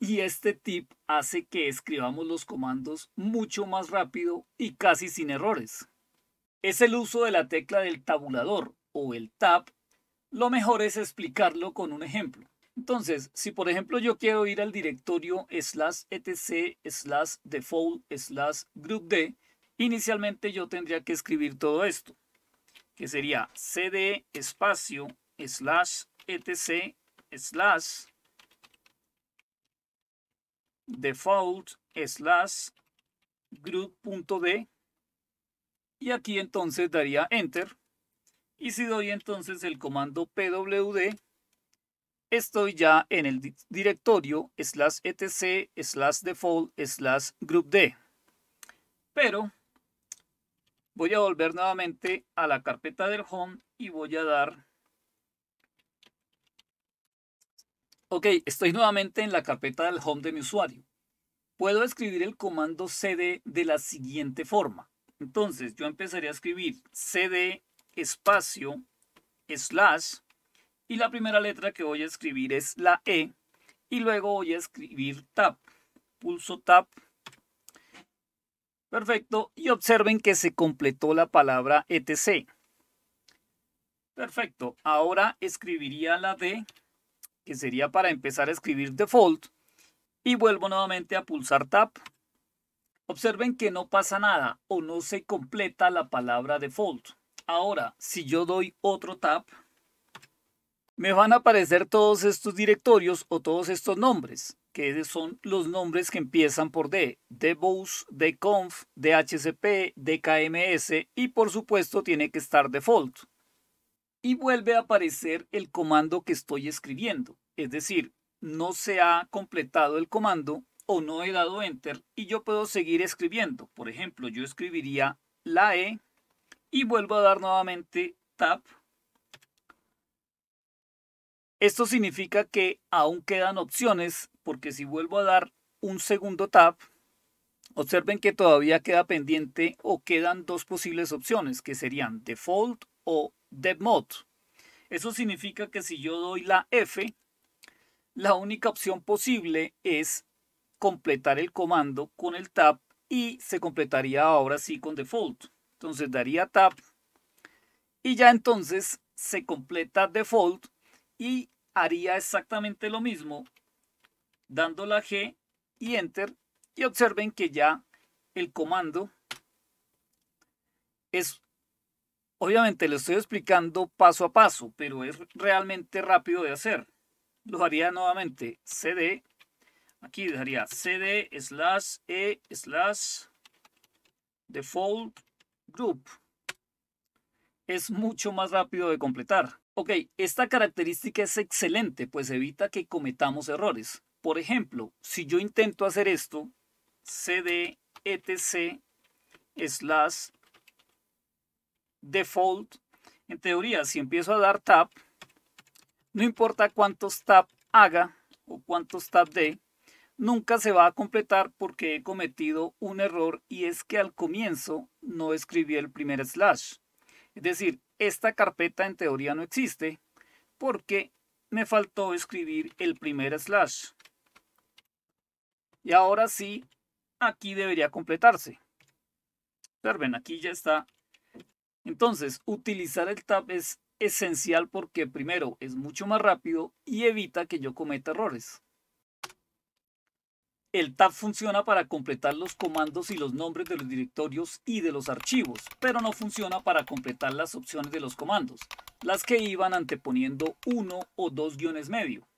y este tip hace que escribamos los comandos mucho más rápido y casi sin errores. Es el uso de la tecla del tabulador o el tab. Lo mejor es explicarlo con un ejemplo. Entonces, si por ejemplo yo quiero ir al directorio slash etc slash default slash group d, inicialmente yo tendría que escribir todo esto, que sería cd espacio slash etc slash default slash group.d y aquí entonces daría enter. Y si doy entonces el comando pwd estoy ya en el directorio slash etc slash default slash group d. Pero voy a volver nuevamente a la carpeta del home y voy a dar Ok, estoy nuevamente en la carpeta del home de mi usuario. Puedo escribir el comando cd de la siguiente forma. Entonces, yo empezaría a escribir cd espacio slash y la primera letra que voy a escribir es la E y luego voy a escribir tab. Pulso tab. Perfecto. Y observen que se completó la palabra etc. Perfecto. Ahora escribiría la D que sería para empezar a escribir default, y vuelvo nuevamente a pulsar tab. Observen que no pasa nada o no se completa la palabra default. Ahora, si yo doy otro tab, me van a aparecer todos estos directorios o todos estos nombres, que son los nombres que empiezan por D, dbus, dconf, dhcp, dkms y por supuesto tiene que estar default y vuelve a aparecer el comando que estoy escribiendo. Es decir, no se ha completado el comando o no he dado enter y yo puedo seguir escribiendo. Por ejemplo, yo escribiría la E y vuelvo a dar nuevamente tab. Esto significa que aún quedan opciones porque si vuelvo a dar un segundo tab, observen que todavía queda pendiente o quedan dos posibles opciones que serían default o mod. Eso significa que si yo doy la F, la única opción posible es completar el comando con el tab y se completaría ahora sí con default. Entonces daría tab y ya entonces se completa default y haría exactamente lo mismo dando la G y enter y observen que ya el comando es Obviamente le estoy explicando paso a paso, pero es realmente rápido de hacer. Lo haría nuevamente cd, aquí dejaría cd slash e slash default group. Es mucho más rápido de completar. Ok, esta característica es excelente, pues evita que cometamos errores. Por ejemplo, si yo intento hacer esto, cd etc slash default, en teoría, si empiezo a dar tab, no importa cuántos tab haga o cuántos tab dé, nunca se va a completar porque he cometido un error y es que al comienzo no escribí el primer slash. Es decir, esta carpeta en teoría no existe porque me faltó escribir el primer slash. Y ahora sí, aquí debería completarse. Observen, aquí ya está entonces, utilizar el tab es esencial porque primero es mucho más rápido y evita que yo cometa errores. El tab funciona para completar los comandos y los nombres de los directorios y de los archivos, pero no funciona para completar las opciones de los comandos, las que iban anteponiendo uno o dos guiones medio.